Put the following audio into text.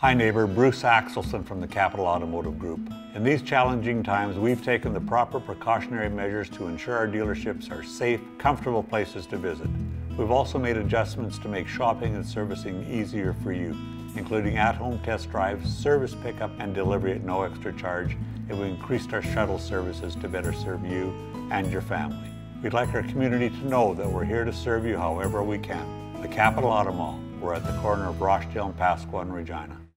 Hi neighbor, Bruce Axelson from the Capital Automotive Group. In these challenging times, we've taken the proper precautionary measures to ensure our dealerships are safe, comfortable places to visit. We've also made adjustments to make shopping and servicing easier for you, including at-home test drives, service pickup and delivery at no extra charge, and we increased our shuttle services to better serve you and your family. We'd like our community to know that we're here to serve you however we can. The Capital Auto Mall. We're at the corner of Rochdale and Pasqua and Regina.